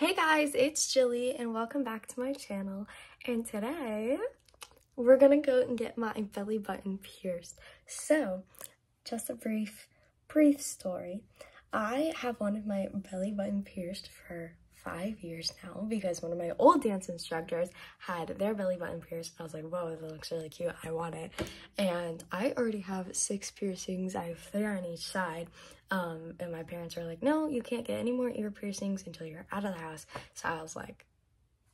Hey guys, it's Jilly and welcome back to my channel. And today we're gonna go and get my belly button pierced. So, just a brief, brief story. I have wanted my belly button pierced for five years now because one of my old dance instructors had their belly button pierced. I was like, whoa, that looks really cute. I want it. And I already have six piercings. I have three on each side. Um, and my parents were like, no, you can't get any more ear piercings until you're out of the house. So I was like,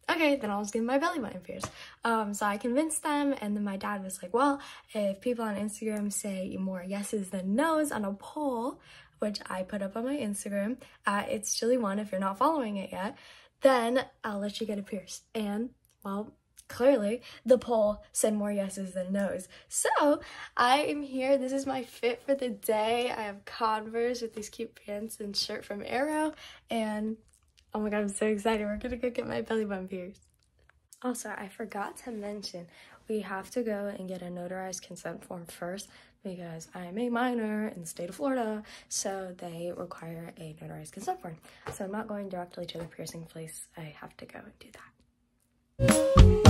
okay, then I'll just get my belly button pierced. Um, so I convinced them, and then my dad was like, well, if people on Instagram say more yeses than nos on a poll, which I put up on my Instagram at It's Jilly One if you're not following it yet, then I'll let you get a pierced. And, well, clearly the poll said more yeses than nos. So I am here. This is my fit for the day. I have Converse with these cute pants and shirt from Aero. And oh my god, I'm so excited. We're gonna go get my belly button pierced. Also, I forgot to mention, we have to go and get a notarized consent form first because I am a minor in the state of Florida, so they require a notarized consent form. So I'm not going directly to the piercing place. I have to go and do that.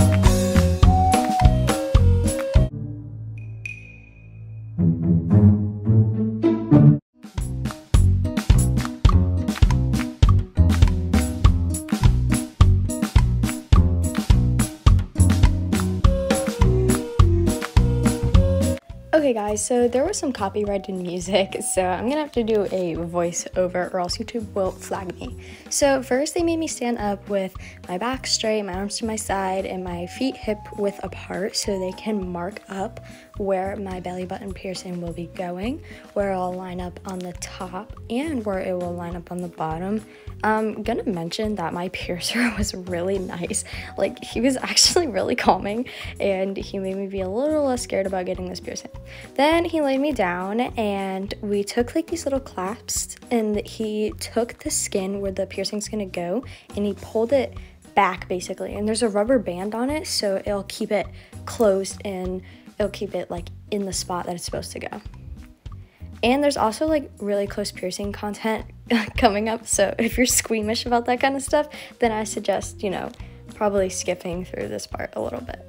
Okay guys, so there was some copyrighted music, so I'm gonna have to do a voiceover or else YouTube will flag me. So first they made me stand up with my back straight, my arms to my side, and my feet hip width apart so they can mark up where my belly button piercing will be going, where it'll line up on the top and where it will line up on the bottom. I'm gonna mention that my piercer was really nice. Like he was actually really calming and he made me be a little less scared about getting this piercing. Then he laid me down and we took like these little clasps and he took the skin where the piercing's gonna go and he pulled it back basically. And there's a rubber band on it so it'll keep it closed and it'll keep it like in the spot that it's supposed to go. And there's also like really close piercing content coming up. So if you're squeamish about that kind of stuff, then I suggest, you know, probably skipping through this part a little bit.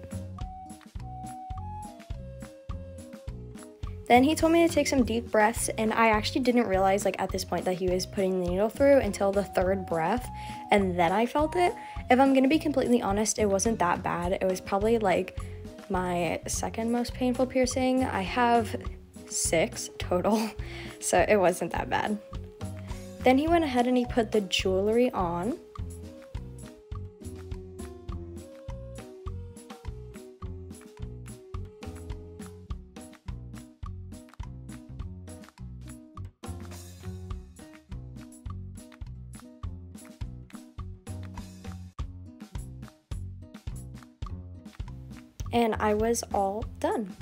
Then he told me to take some deep breaths, and I actually didn't realize, like, at this point that he was putting the needle through until the third breath, and then I felt it. If I'm gonna be completely honest, it wasn't that bad. It was probably like my second most painful piercing. I have six total, so it wasn't that bad. Then he went ahead and he put the jewelry on. And I was all done.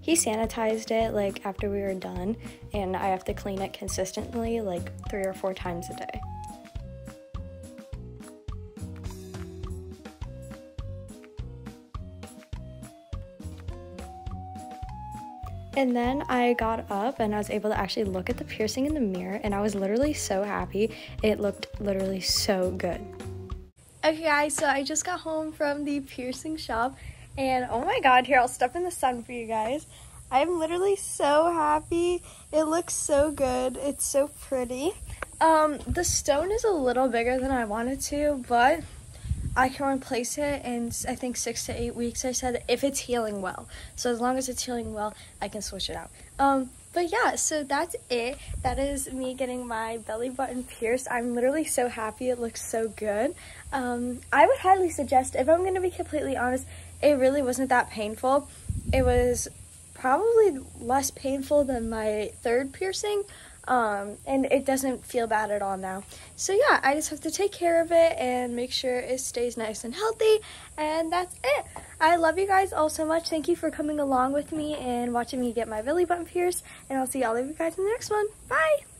He sanitized it like after we were done, and I have to clean it consistently like three or four times a day. And then I got up and I was able to actually look at the piercing in the mirror, and I was literally so happy. It looked literally so good. Okay, guys, so I just got home from the piercing shop, and oh my god, here, I'll step in the sun for you guys. I'm literally so happy. It looks so good. It's so pretty. Um, the stone is a little bigger than I wanted to, but I can replace it in I think six to eight weeks. I said if it's healing well. So as long as it's healing well, I can switch it out. Um, but yeah, so that's it. That is me getting my belly button pierced. I'm literally so happy. It looks so good. Um, I would highly suggest, if I'm going to be completely honest, it really wasn't that painful. It was probably less painful than my third piercing. Um, and it doesn't feel bad at all now. So yeah, I just have to take care of it and make sure it stays nice and healthy, and that's it. I love you guys all so much. Thank you for coming along with me and watching me get my belly button pierced, and I'll see all of you guys in the next one. Bye!